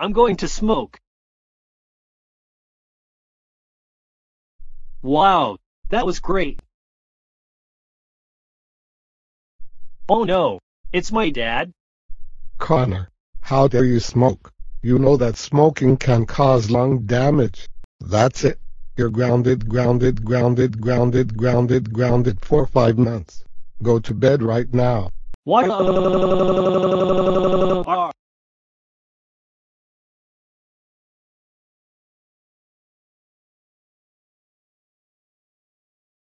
I'm going to smoke. Wow, that was great. Oh no, it's my dad. Konnor, how dare you smoke? You know that smoking can cause lung damage. That's it. You're grounded, grounded, grounded, grounded, grounded, grounded for five months. Go to bed right now. What?